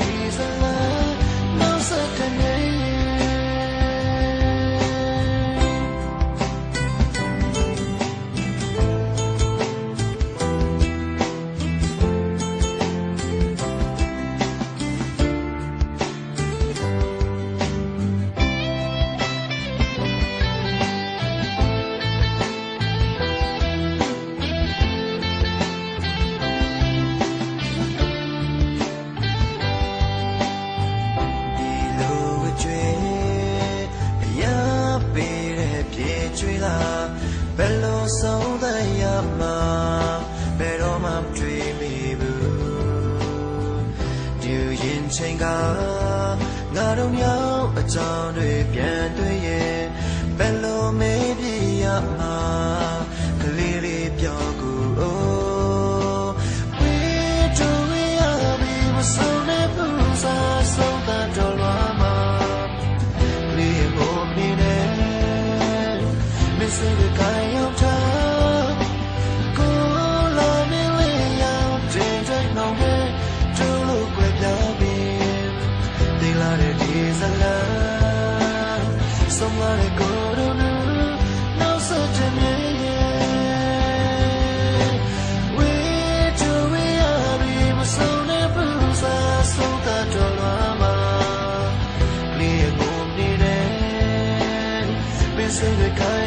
ကျွေး မှာဘယ်တော့မှမတွေ့မိဘူးဒီရင်ချိန်ကငါတို့မြောက်အကြောင်းတွေပြန်တွေ့ရင်ဘယ်လိုမေးပြရမှာကလေးလေးပြောကူအိုးဝေးတို့ရပြီမဆုံးတဲ့ဘူးစားဆုံးတဲ့တော်လွားမှာလေးမို့နေတယ် Missing the guy on top မင်းစိ